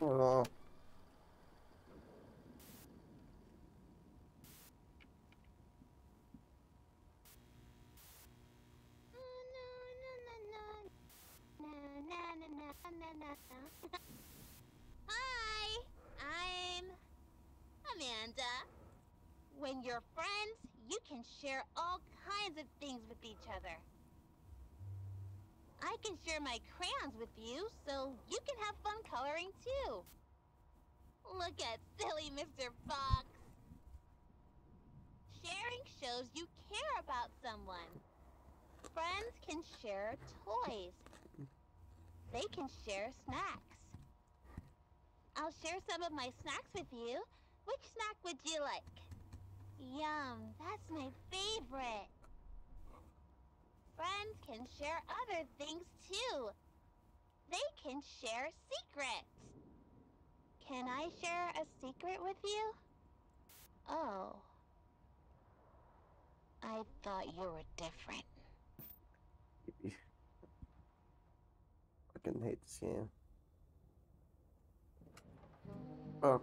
Oh. Hi, I'm Amanda. When you're friends, you can share all kinds of things with each other. I can share my crayons with you, so you can have fun coloring too. Look at silly Mr. Fox. Sharing shows you care about someone. Friends can share toys. They can share snacks. I'll share some of my snacks with you. Which snack would you like? Yum, that's my favorite. Can share other things too. They can share secrets. Can I share a secret with you? Oh. I thought you were different. Fucking hate this game. Oh,